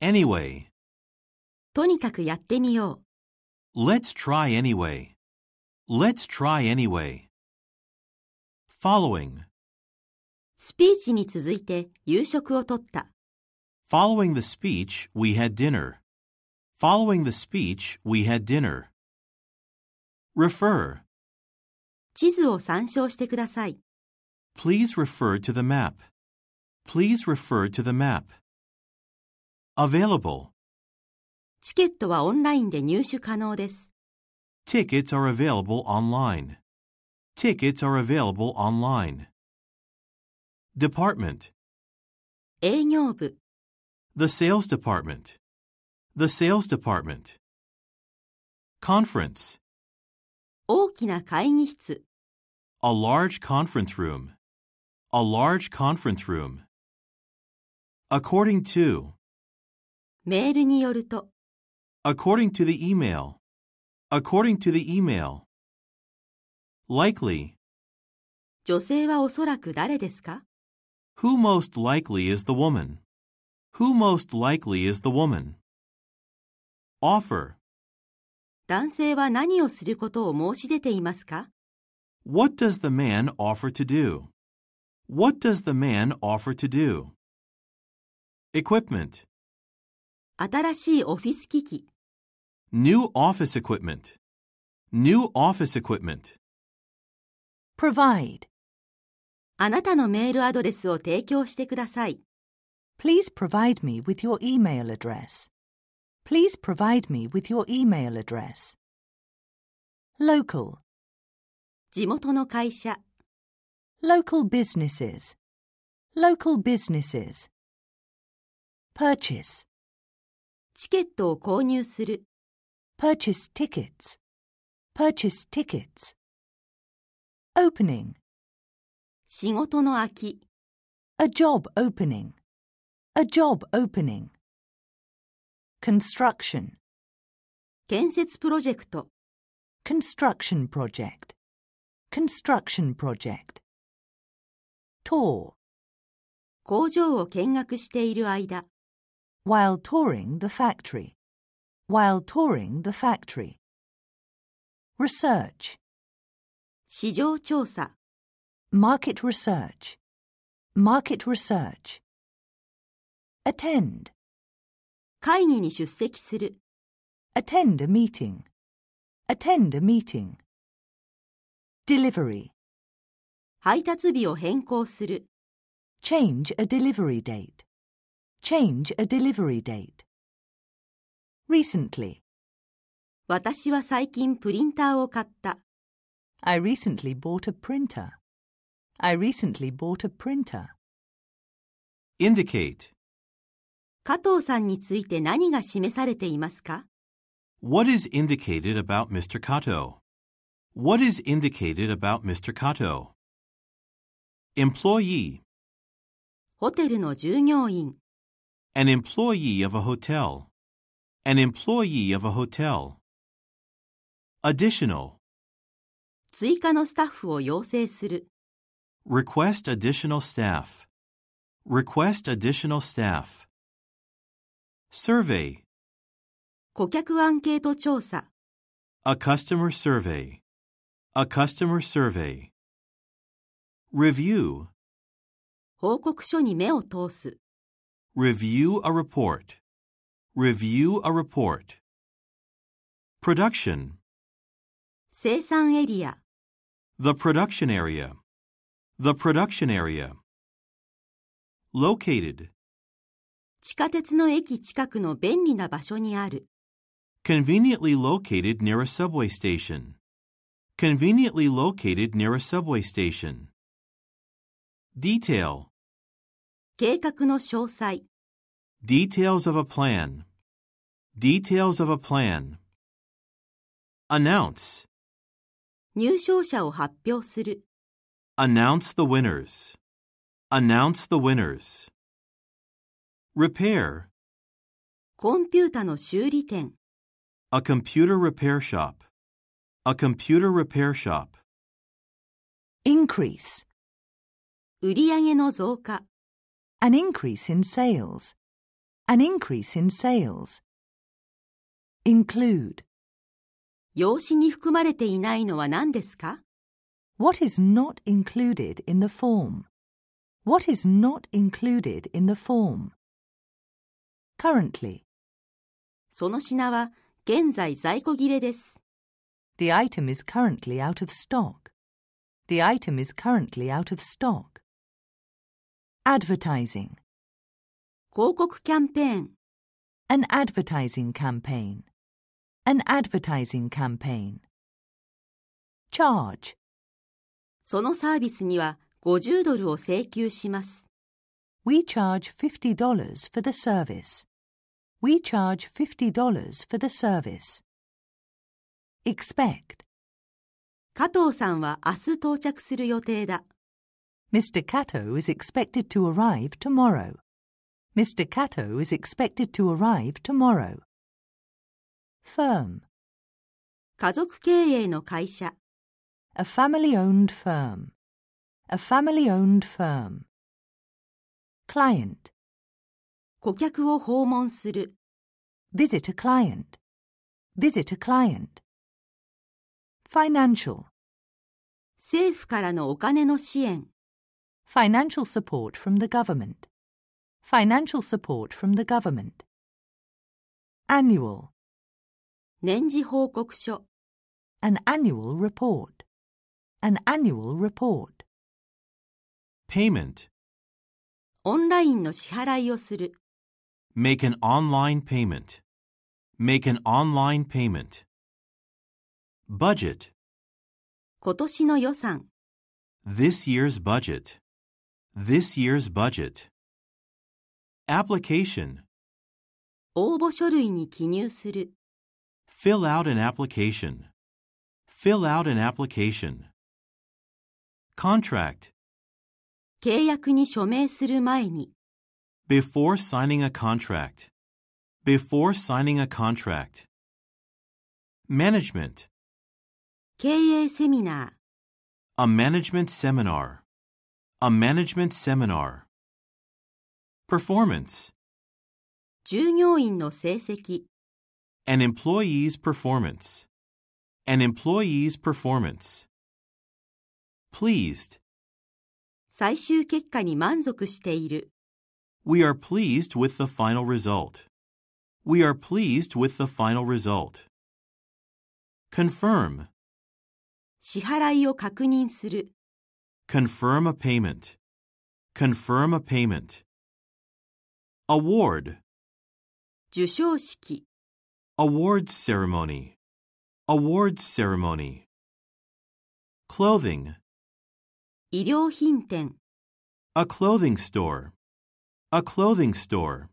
Anyway. とにかくやってみよう。 Let's try anyway. Let's try anyway. Following. スピーチに続いて夕食をとった。 Following the speech, we had dinner. Following the speech, we had dinner. Refer. 地図を参照してください。 Please refer to the map. Please refer to the map. Available. チケットはオンラインで入手可能です。 Tickets are available online. Tickets are available online. Department. 営業部、 The sales department. The sales department. Conference. 大きな会議室、 A large conference room. A large conference room. According to. メールによると、According to the email. According to the email. Likely. 女性はおそらく誰ですか Who most likely is the woman? Who most likely is the woman? Offer. 男性は何をすることを申し出ていますか What does the man offer to do? What does the man offer to do? Equipment. 新しいオフィス機器、 New office equipment. New office equipment. Provide. あなたのメールアドレスを提供してください。 Please provide me with your email address. Please provide me with your email address. Local. 地元の会社、 Local businesses. Local businesses. Purchase. チケットを購入する、Purchase tickets. Purchase tickets. Opening. 仕事の空き、A job opening. A job opening. Construction. 建設プロジェクト、Construction project. Construction project. Tour. 工場を見学している間、While touring the factory. While touring the factory. Research. 市場調査、 Market research. Market research. Attend. 会議に出席する、 Attend a meeting. Attend a meeting. Delivery. 配達日を変更する、 Change a delivery date. Change a delivery date. Recently. 私は最近プリンターを買った。 I recently bought a printer. I recently bought a printer. Indicate. 加藤さんについて何が示されていますか What is indicated about Mr. Kato? What is indicated about Mr. Kato? Employee. ホテルの従業員、 An employee of a hotel. An employee of a hotel. Additional. 追加のスタッフを要請する、 Request additional staff. Request additional staff. Survey. 顧客アンケート調査、 A customer survey. A customer survey. Review. 報告書に目を通す、 Review a report. Review a report. Production. 生産エリア、 The production area. The production area. Located. 地下鉄の駅近くの便利な場所にある、 Conveniently located near a subway station. Conveniently located near a subway station. Detail. 計画の詳細、Details of a plan. Details of a plan. Announce. 入賞者を発表する、Announce the winners. Announce the winners. Repair. コンピュータの修理店、A computer repair shop. A computer repair shop. Increase. 売上の増加、An increase in sales. An increase in sales. Include. 用紙に含まれていないのは何ですか What is not included in the form? What is not included in the form? Currently. その品は現在在庫切れです。 The item is currently out of stock. The item is currently out of stock. Advertising. 広告キャンペーン、 An advertising campaign. An advertising campaign. Charge. そのサービスには50ドルを請求します。 We charge $50 for the service. We charge $50 for the service. Expect. 加藤さんは明日到着する予定だ。 Mr. Kato is expected to arrive tomorrow. Mr. Kato is expected to arrive tomorrow. Firm. 家族経営の会社 A family-owned firm. A family-owned firm. Client. 顧客を訪問する Visit a client. Visit a client. Financial. 政府からのお金の支援 Financial support from the government. Financial support from the government. Annual. 年次報告書、 An annual report. An annual report. Payment. オンラインの支払いをする、 Make an online payment. Make an online payment. Budget. 今年の予算、 This year's budget. This year's budget. Application. 応募書類に記入する、 Fill out an application. Fill out an application. Contract. 契約に署名する前に、 Before signing a contract. Before signing a contract. Management. 経営セミナー、 A management seminar. A management seminar. Performance. 従業員の成績、 An employee's performance. An employee's performance. Pleased. 最終結果に満足している、 We are pleased with the final result. We are pleased with the final result. Confirm. 支払いを確認する、 Confirm a payment. Confirm a payment. Award. 授賞式、 Awards ceremony. Awards ceremony. Clothing. 衣料品店、 A clothing store. A clothing store.